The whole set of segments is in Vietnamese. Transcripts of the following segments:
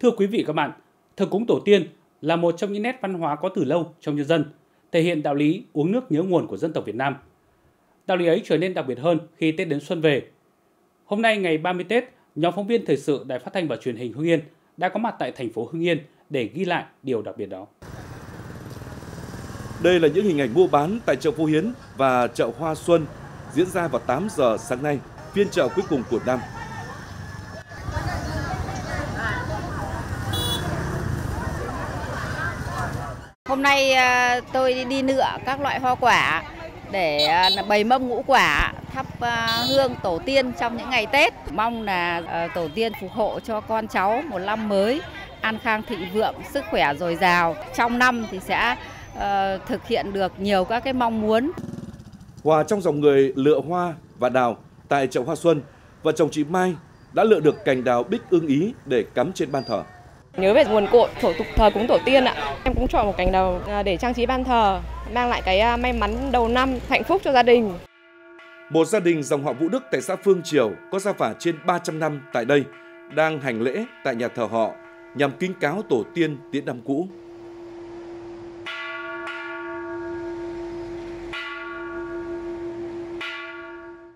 Thưa quý vị các bạn, thờ cúng tổ tiên là một trong những nét văn hóa có từ lâu trong nhân dân, thể hiện đạo lý uống nước nhớ nguồn của dân tộc Việt Nam. Đạo lý ấy trở nên đặc biệt hơn khi Tết đến xuân về. Hôm nay ngày 30 Tết, nhóm phóng viên thời sự Đài Phát thanh và Truyền hình Hưng Yên đã có mặt tại thành phố Hưng Yên để ghi lại điều đặc biệt đó. Đây là những hình ảnh mua bán tại chợ Phú Hiến và chợ Hoa Xuân diễn ra vào 8 giờ sáng nay, phiên chợ cuối cùng của năm. Hôm nay à, tôi đi nựa các loại hoa quả để à, bày mâm ngũ quả thắp à, hương tổ tiên trong những ngày Tết. Mong là tổ tiên phù hộ cho con cháu một năm mới an khang thịnh vượng, sức khỏe dồi dào. Trong năm thì sẽ ờ, thực hiện được nhiều các cái mong muốn. Hòa trong dòng người lựa hoa và đào tại chợ Hoa Xuân, vợ chồng chị Mai đã lựa được cành đào bích ưng ý để cắm trên ban thờ. Nhớ về nguồn cội thủ tục thờ cúng tổ tiên ạ. Em cũng chọn một cành đào à, để trang trí ban thờ, mang lại cái à, may mắn đầu năm hạnh phúc cho gia đình. Một gia đình dòng họ Vũ Đức tại xã Phương Triều có gia phả trên 300 năm tại đây đang hành lễ tại nhà thờ họ nhằm kính cáo tổ tiên tiến năm cũ.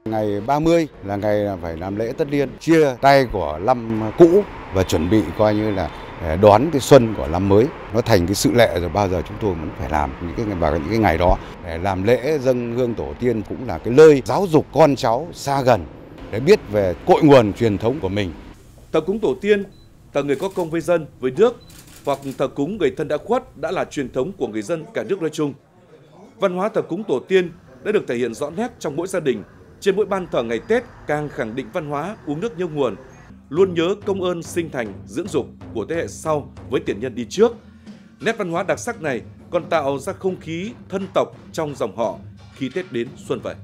Ngày 30 là ngày phải làm lễ tất niên, chia tay của năm cũ và chuẩn bị coi như là Ờ, đón cái xuân của năm mới nó thành cái sự lệ rồi bao giờ chúng tôi vẫn phải làm những cái vào những cái ngày đó để làm lễ dân hương tổ tiên cũng là cái nơi giáo dục con cháu xa gần để biết về cội nguồn truyền thống của mình. Thờ cúng tổ tiên, thờ người có công với dân, với nước hoặc thờ cúng người thân đã khuất đã là truyền thống của người dân cả nước nói chung. Văn hóa thờ cúng tổ tiên đã được thể hiện rõ nét trong mỗi gia đình, trên mỗi ban thờ ngày Tết càng khẳng định văn hóa uống nước nhớ nguồn, luôn nhớ công ơn sinh thành, dưỡng dục của thế hệ sau với tiền nhân đi trước. Nét văn hóa đặc sắc này còn tạo ra không khí thân tộc trong dòng họ khi Tết đến xuân về.